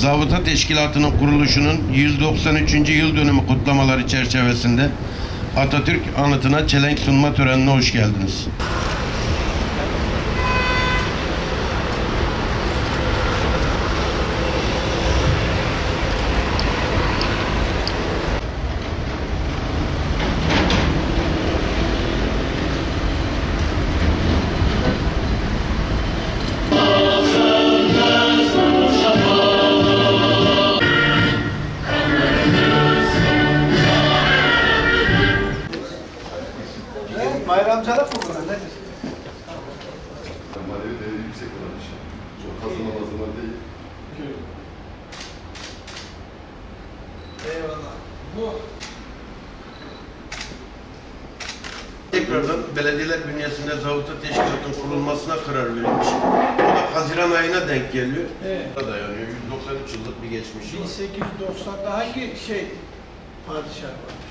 Zabıta Teşkilatı'nın kuruluşunun 193. yıl dönümü kutlamaları çerçevesinde Atatürk anıtına çelenk sunma törenine hoş geldiniz. Bayramcılık mı burada nedir? Manevi değeri yüksek olan iş. Çok kazıma mazıma değil. Eyvallah. Bu Tekrardan belediyeler bünyesinde zabıta teşkilatının kurulmasına karar verilmiş. O da Haziran ayına denk geliyor. Evet. Da dayanıyor. 193 yıllık bir geçmişi var. 1890'da hangi şey padişah var?